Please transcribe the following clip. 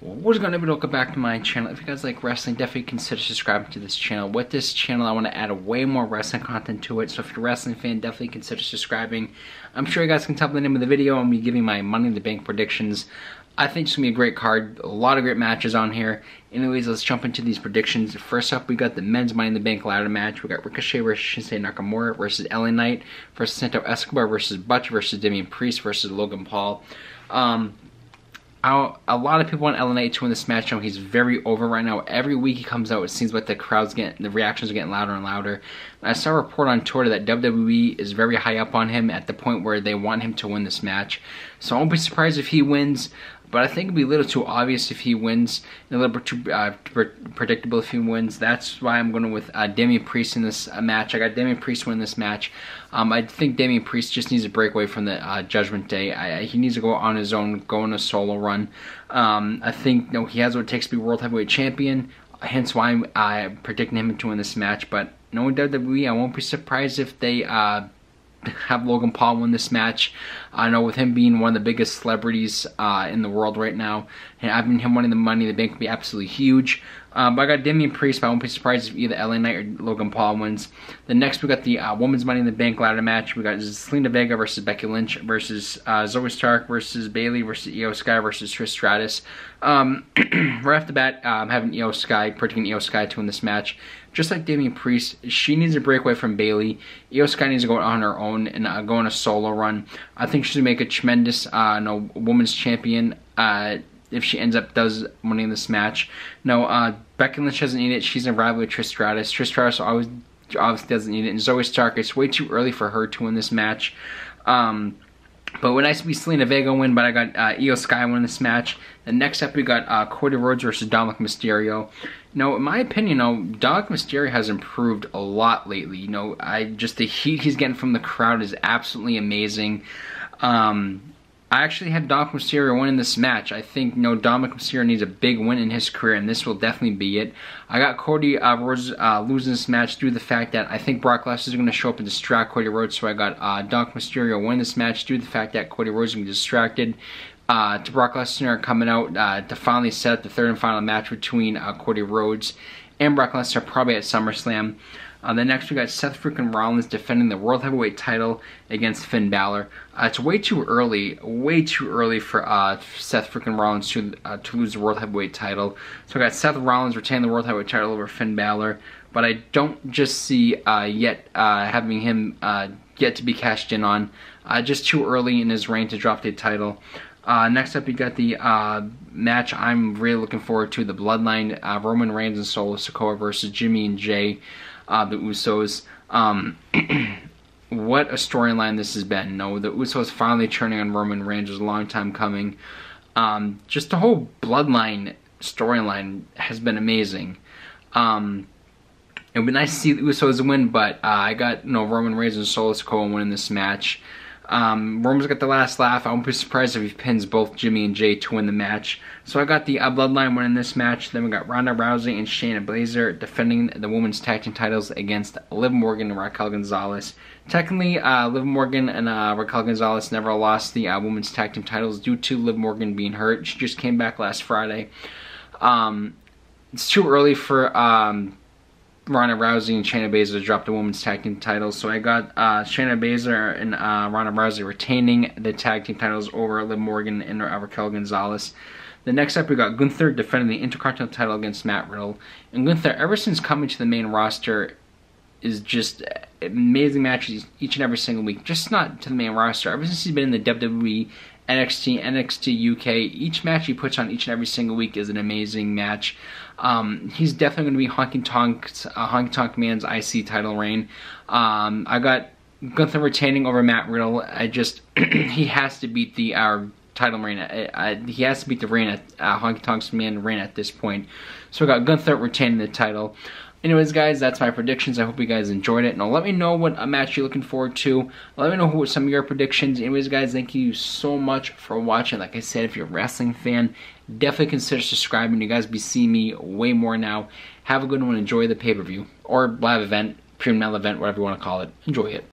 What's going on everybody? welcome back to my channel. If you guys like wrestling, definitely consider subscribing to this channel. With this channel, I want to add way more wrestling content to it. So if you're a wrestling fan, definitely consider subscribing. I'm sure you guys can tell by the name of the video. I'm going to be giving my Money in the Bank predictions. I think it's going to be a great card. A lot of great matches on here. Anyways, let's jump into these predictions. First up, we got the men's Money in the Bank ladder match. We got Ricochet versus Shinsuke Nakamura versus LA Knight versus Santos Escobar versus Butch versus Damian Priest versus Logan Paul. Um, a lot of people want Knight to win this match. He's very over right now. Every week he comes out, it seems like the crowds getting, the reactions are getting louder and louder. I saw a report on Twitter that WWE is very high up on him at the point where they want him to win this match. So I won't be surprised if he wins. But I think it'd be a little too obvious if he wins, a little bit too uh, predictable if he wins. That's why I'm going with uh, Priest in this uh, match. I got Damian Priest win this match. Um, I think Damian Priest just needs a breakaway from the uh, Judgment Day. I, he needs to go on his own, go on a solo run. Um, I think you know, he has what it takes to be World Heavyweight Champion. Hence why I'm uh, predicting him to win this match. But knowing WWE, I won't be surprised if they uh, have Logan Paul win this match. I know with him being one of the biggest celebrities uh, in the world right now, having him winning the Money the Bank would be absolutely huge. Um, but I got Damian Priest, but I won't be surprised if either LA Knight or Logan Paul wins. The next we got the uh, Women's Money in the Bank ladder match. We got Zelina Vega versus Becky Lynch versus uh, Zoey Stark versus Bayley versus Iyo Sky versus Trish Stratus. Um, right off the bat, I'm um, having Iyo Sky, predicting Iyo Sky to win this match. Just like Damian Priest, she needs a breakaway from Bayley. Iyo Sky needs to go on her own and uh, go on a solo run. I think she's gonna make a tremendous, uh, no, women's champion. Uh, if she ends up does winning this match. No, uh, Becky Lynch doesn't need it. She's in rival with Trish Stratus. Trish Stratus always obviously doesn't need it. And Zoey Stark, it's way too early for her to win this match. Um, but when I see Zelina Vega win, but I got uh, Iyo Sky win this match. The next up, we got uh, Cody Rhodes versus Dominic Mysterio. Now, in my opinion, you know, Dominic Mysterio has improved a lot lately. You know, I just the heat he's getting from the crowd is absolutely amazing. Um, I actually had Dominic Mysterio winning this match. I think you know, Dominic Mysterio needs a big win in his career, and this will definitely be it. I got Cody uh, Rhodes uh, losing this match due to the fact that I think Brock Lesnar is going to show up and distract Cody Rhodes, so I got uh, Dominic Mysterio win this match due to the fact that Cody Rhodes is going to be distracted. Uh, to Brock Lesnar coming out uh, to finally set up the third and final match between uh, Cody Rhodes and Brock Lesnar, probably at SummerSlam. Uh, then next we got Seth freaking Rollins defending the World Heavyweight title against Finn Balor. Uh, it's way too early, way too early for uh, Seth freaking Rollins to uh, to lose the World Heavyweight title. So I got Seth Rollins retaining the World Heavyweight title over Finn Balor, but I don't just see uh, yet uh, having him yet to be cashed in on. just too early in his reign to drop the title. Uh, next up, you got the uh, match I'm really looking forward to, the Bloodline, uh, Roman Reigns and Solo Sikoa versus Jimmy and Jay uh, the Usos. Um, what a storyline this has been. No, the Usos finally turning on Roman Reigns was a long time coming. Um, just the whole bloodline storyline has been amazing. Um, it would be nice to see the Usos win, but uh, I got you know Roman Reigns and Solo Sikoa winning this match. Um, Roman's got the last laugh. I won't be surprised if he pins both Jimmy and Jay to win the match. So I got the uh, Bloodline winning this match. Then we got Ronda Rousey and Shayna Baszler defending the women's tag team titles against Liv Morgan and Raquel Gonzalez. Technically, uh, Liv Morgan and uh, Raquel Gonzalez never lost the uh, women's tag team titles due to Liv Morgan being hurt. She just came back last Friday. Um, it's too early for um, Ronda Rousey and Shayna Baszler dropped the women's tag team titles. So I got uh, Shayna Baszler and uh, Ronda Rousey retaining the tag team titles over Liv Morgan and Raquel Gonzalez. The next up, we got Gunther defending the Intercontinental title against Matt Riddle. And Gunther, ever since coming to the main roster, is just amazing matches each and every single week. Just not to the main roster. Ever since he's been in the WWE, NXT, NXT UK, each match he puts on each and every single week is an amazing match. Um, he's definitely going to be Honky Tonk's, uh, Honky Tonk Man's IC title reign. Um, I got Gunther retaining over Matt Riddle. I just, he has to beat the uh, title reign. I, I, he has to beat the reign at uh, Honky Tonk's Man reign at this point. So I got Gunther retaining the title. Anyways, guys, that's my predictions. I hope you guys enjoyed it. Now, let me know what match you're looking forward to. Let me know who some of your predictions. Anyways, guys, thank you so much for watching. Like I said, if you're a wrestling fan, definitely consider subscribing. You guys be seeing me way more now. Have a good one. Enjoy the pay-per-view or live event, premium event, whatever you want to call it. Enjoy it.